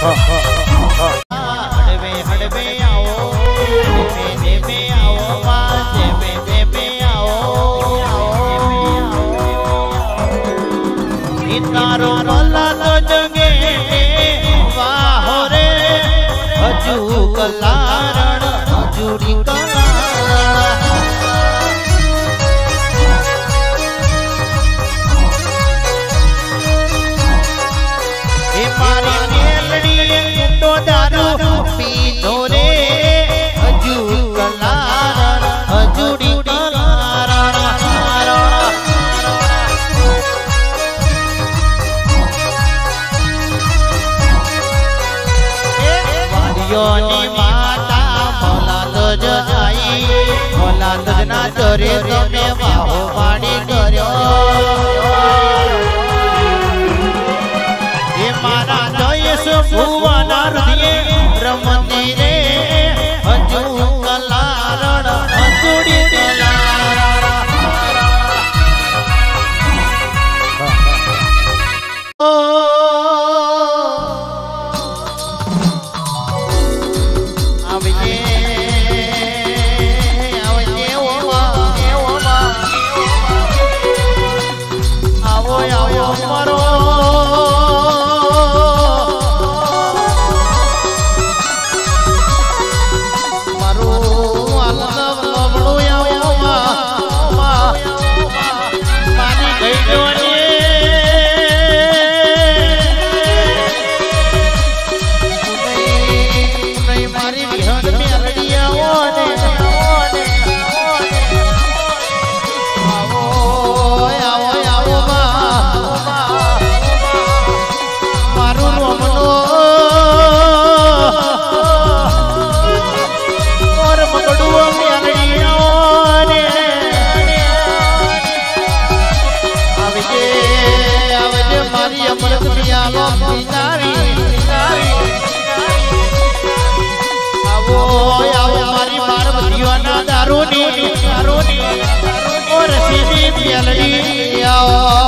હડવે હડવે આવો દેવે દેવે આવો માં દેવે દેવે આવો તારો ભલા તો જગે વાહ રે કલારણ હજુ રીકા ની માતા ભોલાદજ આઈ. ભોલાદજ ના ચરે તમે વાહો પાણી કર્યો. દારૂની દારૂની ઓર સીધી મેલડી આવો